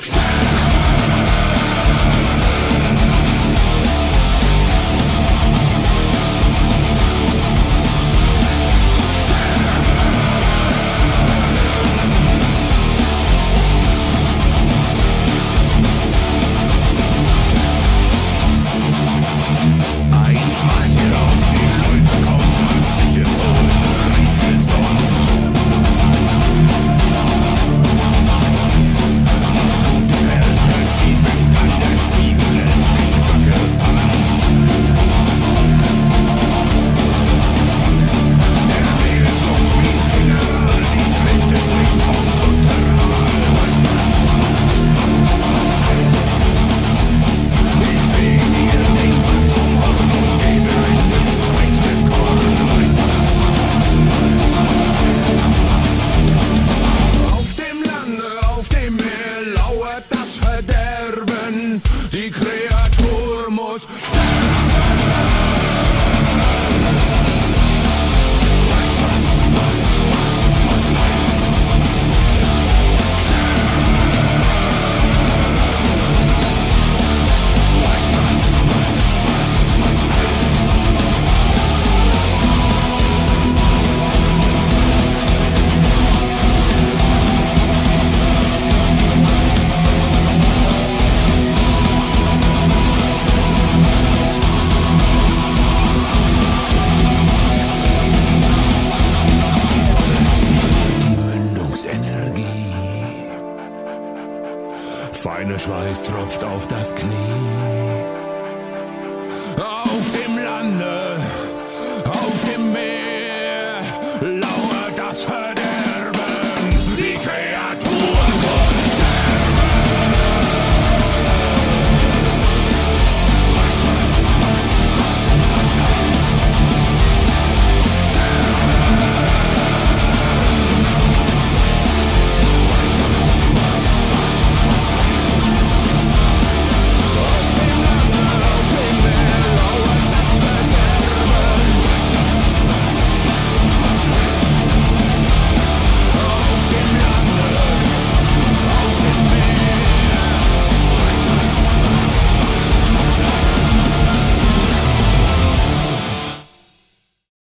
Yeah. wird das verdeckt. Schweineschweiß tropft auf das Knie.